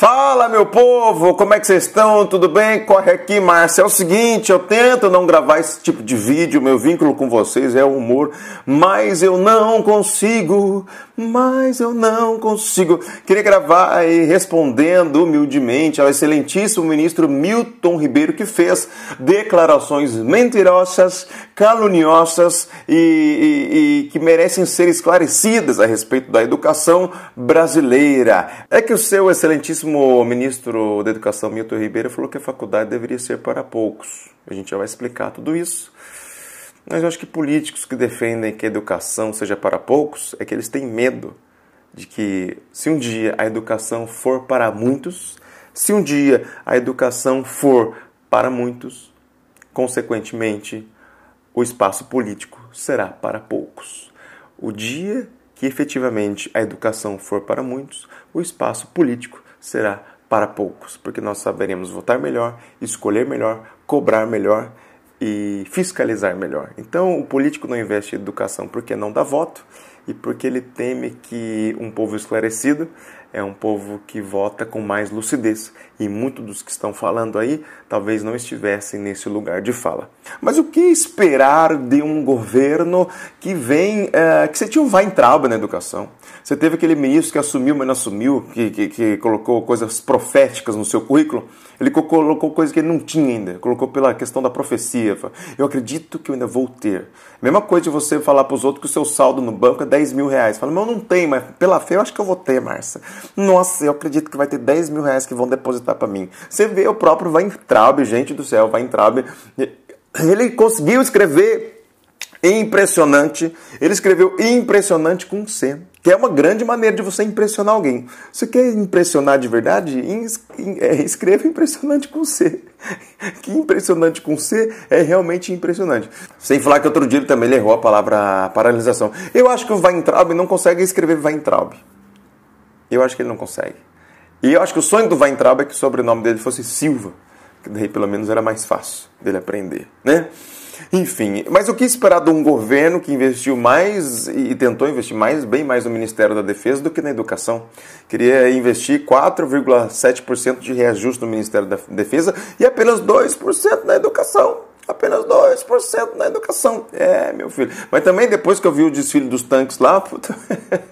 Fala meu povo, como é que vocês estão? Tudo bem? Corre aqui, Márcia. É o seguinte, eu tento não gravar esse tipo de vídeo, meu vínculo com vocês é o humor, mas eu não consigo, mas eu não consigo. Queria gravar aí respondendo humildemente ao excelentíssimo ministro Milton Ribeiro que fez declarações mentirosas, caluniosas e, e, e que merecem ser esclarecidas a respeito da educação brasileira. É que o seu excelentíssimo mesmo ministro da Educação, Milton Ribeiro, falou que a faculdade deveria ser para poucos. A gente já vai explicar tudo isso. Mas eu acho que políticos que defendem que a educação seja para poucos é que eles têm medo de que, se um dia a educação for para muitos, se um dia a educação for para muitos, consequentemente, o espaço político será para poucos. O dia que efetivamente a educação for para muitos, o espaço político será para poucos, porque nós saberemos votar melhor, escolher melhor, cobrar melhor e fiscalizar melhor. Então, o político não investe em educação porque não dá voto e porque ele teme que um povo esclarecido é um povo que vota com mais lucidez. E muitos dos que estão falando aí talvez não estivessem nesse lugar de fala. Mas o que esperar de um governo que vem. É, que você tinha um Weintraub na educação? Você teve aquele ministro que assumiu, mas não assumiu, que, que, que colocou coisas proféticas no seu currículo. Ele colocou coisas que ele não tinha ainda, colocou pela questão da profecia. Eu acredito que eu ainda vou ter. Mesma coisa de você falar para os outros que o seu saldo no banco é 10 mil reais. Fala, mas eu não tenho, mas pela fé eu acho que eu vou ter, Márcia. Nossa, eu acredito que vai ter 10 mil reais que vão depositar para mim. Você vê o próprio Weintraub, gente do céu, Weintraub, ele conseguiu escrever impressionante. Ele escreveu impressionante com C, que é uma grande maneira de você impressionar alguém. Você quer impressionar de verdade? É, escreva impressionante com C. Que impressionante com C é realmente impressionante. Sem falar que outro dia ele também errou a palavra paralisação. Eu acho que o Weintraub não consegue escrever Weintraub. Eu acho que ele não consegue. E eu acho que o sonho do Weintraub é que o sobrenome dele fosse Silva, que daí pelo menos era mais fácil dele aprender, né? Enfim, mas o que esperar de um governo que investiu mais e tentou investir mais, bem mais no Ministério da Defesa do que na educação? Queria investir 4,7% de reajuste no Ministério da Defesa e apenas 2% na educação apenas 2% na educação. É, meu filho. Mas também depois que eu vi o desfile dos tanques lá, puta,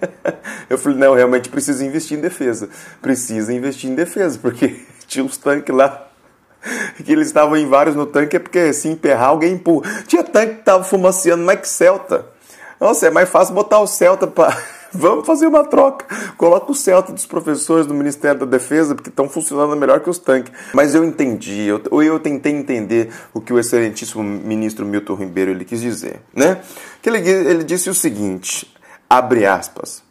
eu falei, não, realmente precisa investir em defesa. Precisa investir em defesa, porque tinha uns tanques lá que eles estavam em vários no tanque, é porque se emperrar, alguém empurra. Tinha tanque que estava fumaciando mais que Celta. Nossa, é mais fácil botar o Celta para Vamos fazer uma troca. Coloca o Celta dos professores do Ministério da Defesa, porque estão funcionando melhor que os tanques. Mas eu entendi, eu, eu tentei entender o que o excelentíssimo ministro Milton Ribeiro ele quis dizer. Né? Que ele, ele disse o seguinte, abre aspas,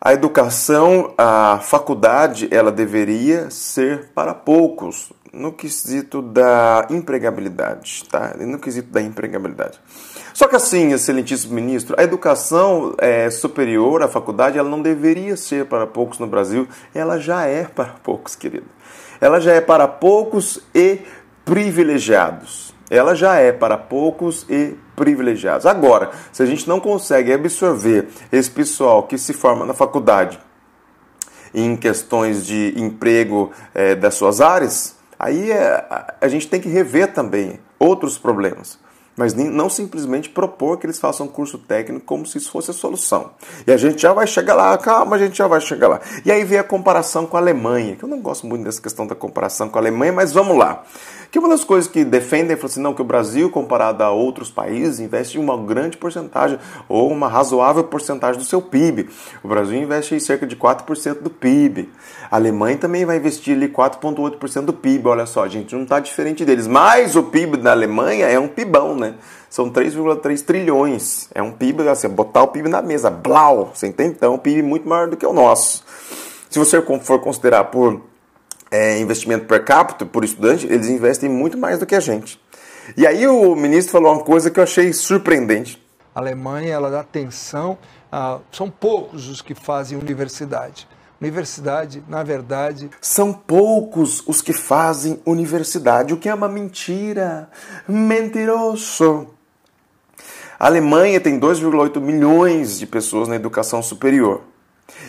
a educação, a faculdade, ela deveria ser para poucos, no quesito da empregabilidade, tá? No quesito da empregabilidade. Só que assim, excelentíssimo ministro, a educação é, superior, a faculdade, ela não deveria ser para poucos no Brasil, ela já é para poucos, querido. Ela já é para poucos e privilegiados. Ela já é para poucos e privilegiados. Agora, se a gente não consegue absorver esse pessoal que se forma na faculdade em questões de emprego é, das suas áreas, aí é, a gente tem que rever também outros problemas mas não simplesmente propor que eles façam curso técnico como se isso fosse a solução. E a gente já vai chegar lá, calma, a gente já vai chegar lá. E aí vem a comparação com a Alemanha, que eu não gosto muito dessa questão da comparação com a Alemanha, mas vamos lá. Que uma das coisas que defendem é assim, não, que o Brasil, comparado a outros países, investe uma grande porcentagem, ou uma razoável porcentagem do seu PIB. O Brasil investe cerca de 4% do PIB. A Alemanha também vai investir ali 4,8% do PIB. Olha só, gente, não está diferente deles. Mas o PIB da Alemanha é um pibão, né? São 3,3 trilhões. É um PIB, assim, botar o PIB na mesa, blau. Você entende? Então, é um PIB muito maior do que o nosso. Se você for considerar por é, investimento per capita por estudante, eles investem muito mais do que a gente. E aí o ministro falou uma coisa que eu achei surpreendente. A Alemanha ela dá atenção, a, são poucos os que fazem universidade. Universidade, na verdade. São poucos os que fazem universidade, o que é uma mentira. Mentiroso. A Alemanha tem 2,8 milhões de pessoas na educação superior.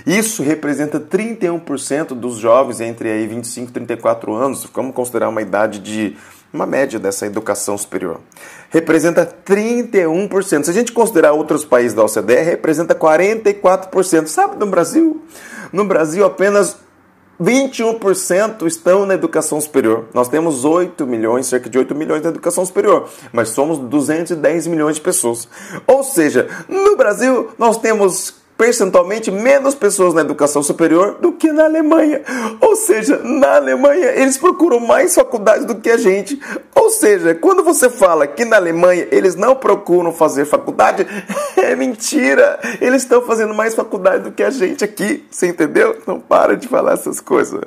Isso representa 31% dos jovens entre aí 25 e 34 anos, vamos considerar uma idade de uma média dessa educação superior. Representa 31%. Se a gente considerar outros países da OCDE, representa 44%. Sabe no Brasil? No Brasil apenas 21% estão na educação superior. Nós temos 8 milhões, cerca de 8 milhões na educação superior, mas somos 210 milhões de pessoas. Ou seja, no Brasil nós temos percentualmente menos pessoas na educação superior do que na Alemanha. Ou seja, na Alemanha eles procuram mais faculdade do que a gente. Ou seja, quando você fala que na Alemanha eles não procuram fazer faculdade, é mentira. Eles estão fazendo mais faculdade do que a gente aqui. Você entendeu? Não para de falar essas coisas.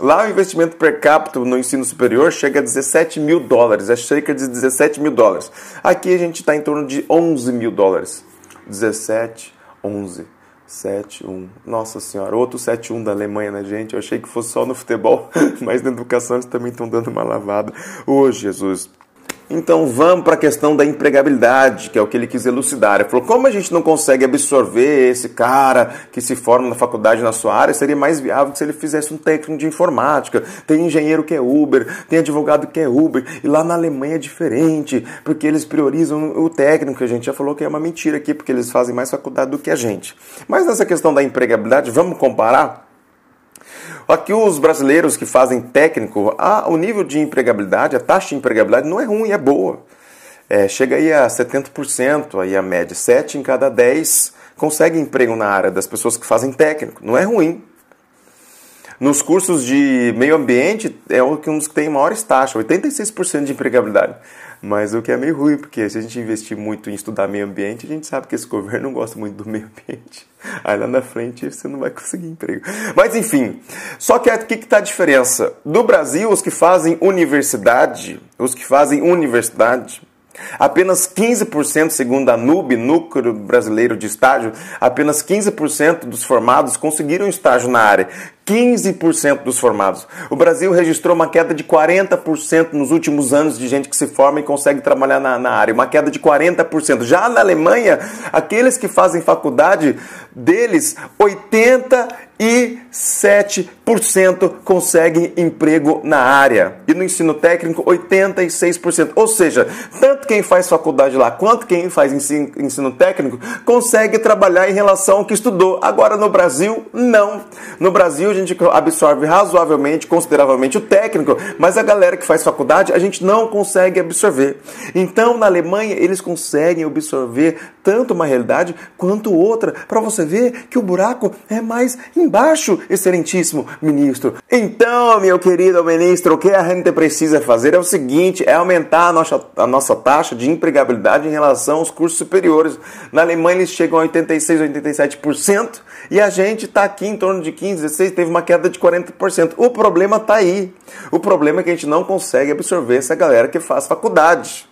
Lá o investimento per capita no ensino superior chega a 17 mil dólares, é cerca de 17 mil dólares. Aqui a gente está em torno de 11 mil dólares. 17, 11, 7, 1. Nossa senhora, outro 7, 1 da Alemanha, né, gente? Eu achei que fosse só no futebol, mas na educação eles também estão dando uma lavada. Ô, oh, Jesus. Então vamos para a questão da empregabilidade, que é o que ele quis elucidar. Ele falou: como a gente não consegue absorver esse cara que se forma na faculdade na sua área, seria mais viável que se ele fizesse um técnico de informática. Tem engenheiro que é Uber, tem advogado que é Uber, e lá na Alemanha é diferente, porque eles priorizam o técnico. A gente já falou que é uma mentira aqui, porque eles fazem mais faculdade do que a gente. Mas nessa questão da empregabilidade, vamos comparar? Aqui os brasileiros que fazem técnico, ah, o nível de empregabilidade, a taxa de empregabilidade não é ruim, é boa. É, chega aí a 70%, aí a média, 7 em cada 10 conseguem emprego na área das pessoas que fazem técnico. Não é ruim. Nos cursos de meio ambiente, é um dos que tem maiores taxas, 86% de empregabilidade. Mas o que é meio ruim, porque se a gente investir muito em estudar meio ambiente, a gente sabe que esse governo não gosta muito do meio ambiente. Aí lá na frente você não vai conseguir emprego. Mas enfim, só que aqui que está a diferença. Do Brasil, os que fazem universidade, os que fazem universidade, Apenas 15%, segundo a NUB, Núcleo Brasileiro de Estágio, apenas 15% dos formados conseguiram estágio na área. 15% dos formados. O Brasil registrou uma queda de 40% nos últimos anos de gente que se forma e consegue trabalhar na, na, área. Uma queda de 40%. Já na Alemanha, aqueles que fazem faculdade, deles, 87% conseguem emprego na área. E no ensino técnico, 86%. Ou seja, tanto quem faz faculdade lá quanto quem faz ensino, técnico consegue trabalhar em relação ao que estudou. Agora no Brasil, não. No Brasil, gente absorve razoavelmente, consideravelmente o técnico, mas a galera que faz faculdade a gente não consegue absorver. Então, na Alemanha, eles conseguem absorver tanto uma realidade quanto outra, para você ver que o buraco é mais embaixo, excelentíssimo ministro. Então, meu querido ministro, o que a gente precisa fazer é o seguinte: é aumentar a nossa, a nossa taxa de empregabilidade em relação aos cursos superiores. Na Alemanha, eles chegam a 86, 87%, e a gente está aqui em torno de 15, 16, teve uma queda de 40%. O problema está aí. O problema é que a gente não consegue absorver essa galera que faz faculdade.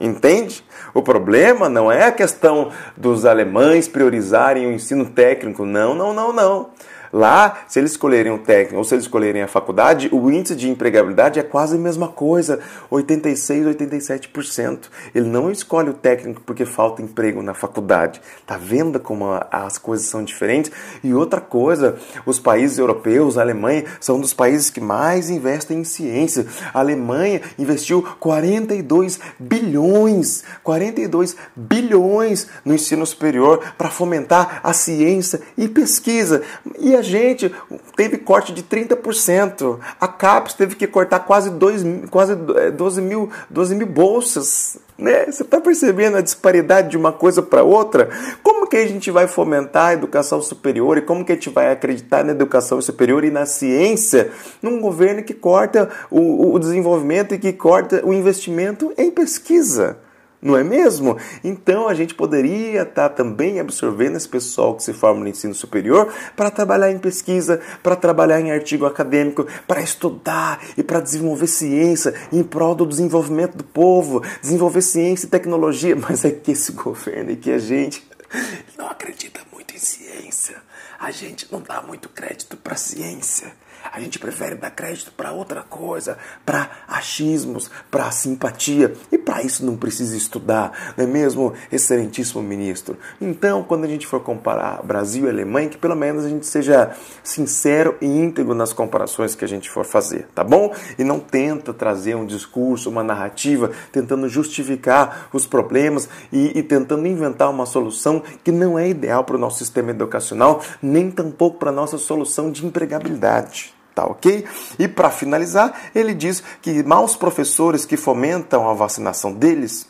Entende? O problema não é a questão dos alemães priorizarem o ensino técnico. Não, não, não, não. Lá, se eles escolherem o técnico ou se eles escolherem a faculdade, o índice de empregabilidade é quase a mesma coisa, 86, 87%. Ele não escolhe o técnico porque falta emprego na faculdade. Tá vendo como as coisas são diferentes? E outra coisa, os países europeus, a Alemanha, são um dos países que mais investem em ciência. A Alemanha investiu 42 bilhões, 42 bilhões no ensino superior para fomentar a ciência e pesquisa. E a gente teve corte de 30%. A CAPES teve que cortar quase, dois, quase 12, é, mil, 12 mil bolsas. Né? Você está percebendo a disparidade de uma coisa para outra? Como que a gente vai fomentar a educação superior e como que a gente vai acreditar na educação superior e na ciência num governo que corta o, o desenvolvimento e que corta o investimento em pesquisa? Não é mesmo? Então a gente poderia estar tá também absorvendo esse pessoal que se forma no ensino superior para trabalhar em pesquisa, para trabalhar em artigo acadêmico, para estudar e para desenvolver ciência em prol do desenvolvimento do povo, desenvolver ciência e tecnologia. Mas é que esse governo e que a gente não acredita muito em ciência. A gente não dá muito crédito para ciência. A gente prefere dar crédito para outra coisa, para achismos, para simpatia. E para isso não precisa estudar, não é mesmo, excelentíssimo ministro? Então, quando a gente for comparar Brasil e Alemanha, que pelo menos a gente seja sincero e íntegro nas comparações que a gente for fazer, tá bom? E não tenta trazer um discurso, uma narrativa, tentando justificar os problemas e, e tentando inventar uma solução que não é ideal para o nosso sistema educacional, nem tampouco para a nossa solução de empregabilidade. Tá ok? E para finalizar, ele diz que maus professores que fomentam a vacinação deles,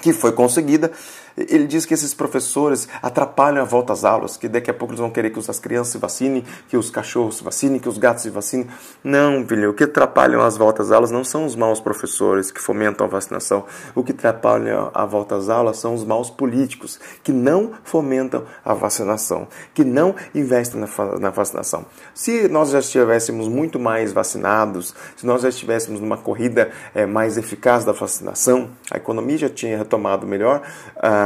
que foi conseguida, ele diz que esses professores atrapalham a volta às aulas, que daqui a pouco eles vão querer que as crianças se vacinem, que os cachorros se vacinem, que os gatos se vacinem. Não, filho, o que atrapalham as voltas às aulas não são os maus professores que fomentam a vacinação. O que atrapalha a volta às aulas são os maus políticos que não fomentam a vacinação, que não investem na, na vacinação. Se nós já estivéssemos muito mais vacinados, se nós já estivéssemos numa corrida é, mais eficaz da vacinação, a economia já tinha retomado melhor. Ah,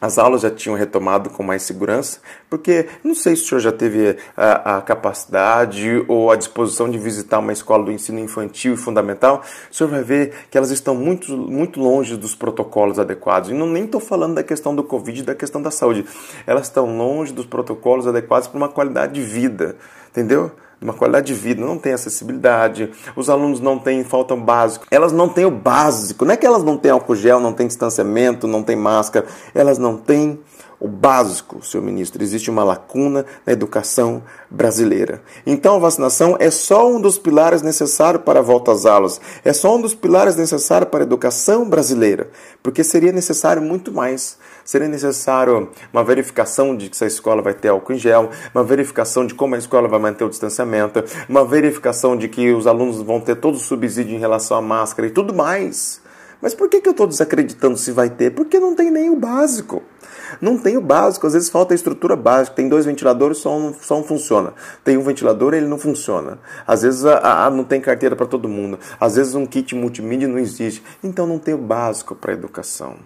as aulas já tinham retomado com mais segurança, porque não sei se o senhor já teve a, a, capacidade ou a disposição de visitar uma escola do ensino infantil e fundamental, o senhor vai ver que elas estão muito, muito longe dos protocolos adequados. E não nem estou falando da questão do Covid, da questão da saúde. Elas estão longe dos protocolos adequados para uma qualidade de vida, entendeu? Uma qualidade de vida, não tem acessibilidade, os alunos não têm, faltam básico, elas não têm o básico, não é que elas não têm álcool gel, não têm distanciamento, não têm máscara, elas não têm o básico, senhor ministro. Existe uma lacuna na educação brasileira. Então a vacinação é só um dos pilares necessários para a volta às aulas, é só um dos pilares necessários para a educação brasileira, porque seria necessário muito mais. Seria necessário uma verificação de que a escola vai ter álcool em gel, uma verificação de como a escola vai manter o distanciamento, uma verificação de que os alunos vão ter todo o subsídio em relação à máscara e tudo mais. Mas por que, que eu estou desacreditando se vai ter? Porque não tem nem o básico. Não tem o básico, às vezes falta a estrutura básica. Tem dois ventiladores, só um, só um funciona. Tem um ventilador, ele não funciona. Às vezes a, a não tem carteira para todo mundo. Às vezes um kit multimídia não existe. Então não tem o básico para a educação.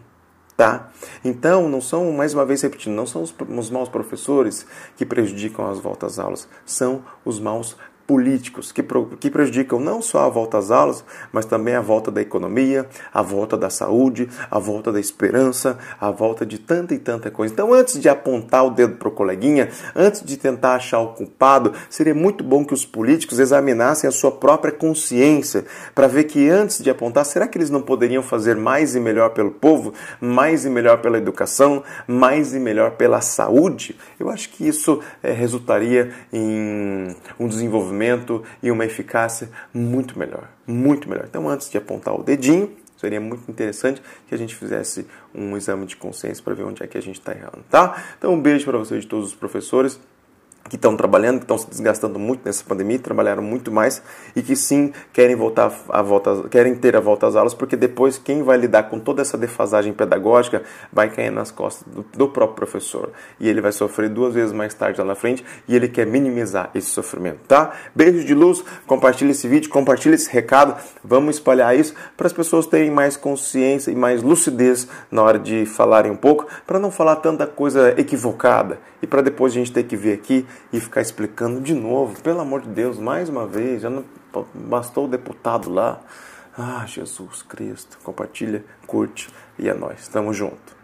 Tá? Então, não são, mais uma vez repetindo, não são os, os maus professores que prejudicam as voltas às aulas, são os maus políticos que, que prejudicam não só a volta às aulas, mas também a volta da economia, a volta da saúde, a volta da esperança, a volta de tanta e tanta coisa. Então, antes de apontar o dedo para o coleguinha, antes de tentar achar o culpado, seria muito bom que os políticos examinassem a sua própria consciência para ver que antes de apontar, será que eles não poderiam fazer mais e melhor pelo povo, mais e melhor pela educação, mais e melhor pela saúde? Eu acho que isso é, resultaria em um desenvolvimento e uma eficácia muito melhor, muito melhor. Então, antes de apontar o dedinho, seria muito interessante que a gente fizesse um exame de consciência para ver onde é que a gente está errando, tá? Então, um beijo para vocês, todos os professores que estão trabalhando, que estão se desgastando muito nessa pandemia, trabalharam muito mais e que sim querem voltar a volta, querem ter a volta às aulas, porque depois quem vai lidar com toda essa defasagem pedagógica vai cair nas costas do, do próprio professor e ele vai sofrer duas vezes mais tarde lá na frente e ele quer minimizar esse sofrimento, tá? Beijo de luz, compartilhe esse vídeo, compartilhe esse recado, vamos espalhar isso para as pessoas terem mais consciência e mais lucidez na hora de falarem um pouco, para não falar tanta coisa equivocada e para depois a gente ter que vir aqui e ficar explicando de novo, pelo amor de Deus, mais uma vez, já não bastou o deputado lá. Ah, Jesus Cristo, compartilha, curte e é nós, estamos juntos.